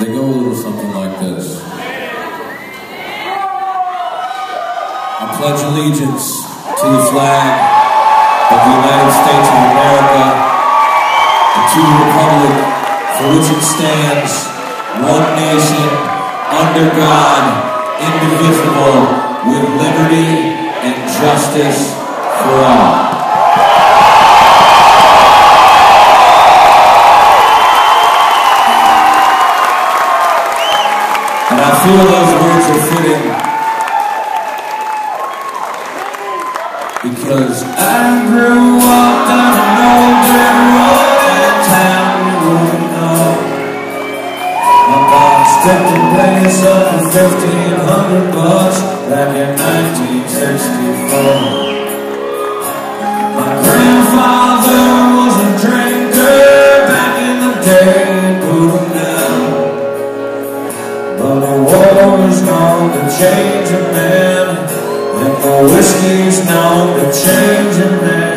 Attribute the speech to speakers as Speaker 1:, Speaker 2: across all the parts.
Speaker 1: They go a little something like this. I pledge allegiance to the flag of the United States of America and to the republic for which it stands, one nation, under God, indivisible, with liberty And I feel those words are fitting because I grew up down an old dirt road in town you wouldn't know. Mom stepped in place for fifteen hundred bucks back in 1964. But the is known to change a man, and the whiskey's known to change a man.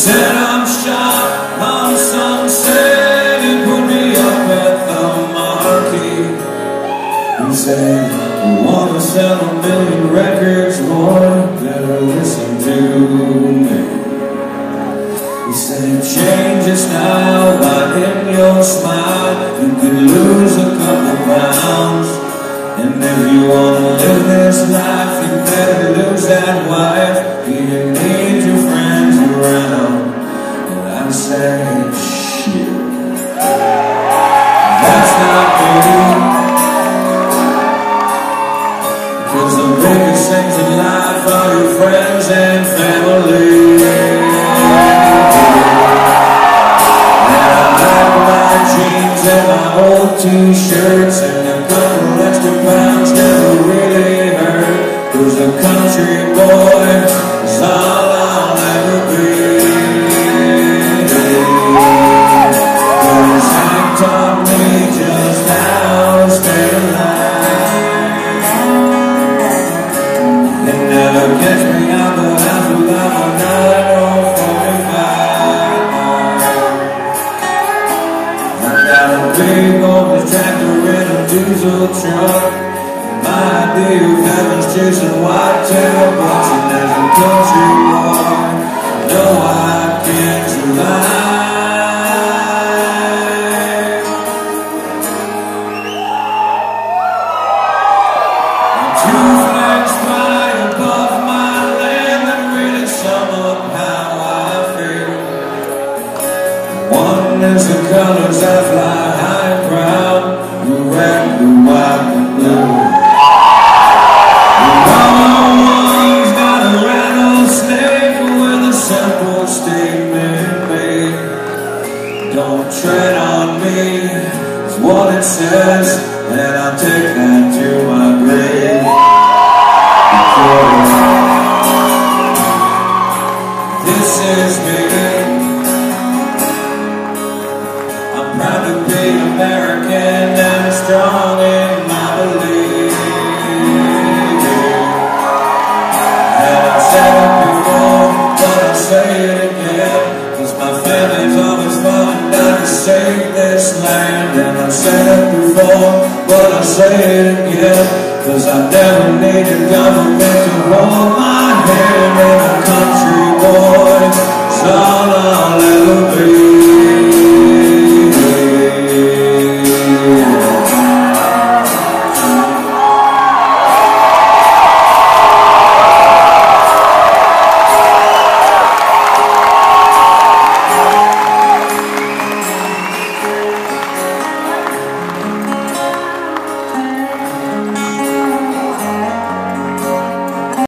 Speaker 1: Said, I'm shot on sunset, he put me up at the marquee. He said, you wanna sell a million records, boy, better listen to me. He said, change your style, but Said, shit. That's not me. Cause the biggest things in life are your friends and family. And I like my jeans and my old t-shirts and a couple extra pounds never really hurt. Cause a country big old tractor and a diesel truck. My idea of heaven's chasing whitetail bucks, and as a country boy, no, I can't survive. Two flags fly above my land that really sum up how I feel. One is the colors that fly Don't tread on me, is what it says, and I'll take that to my grave. This is me. I said it before, but I'll say it again. Cause I never needed government to hold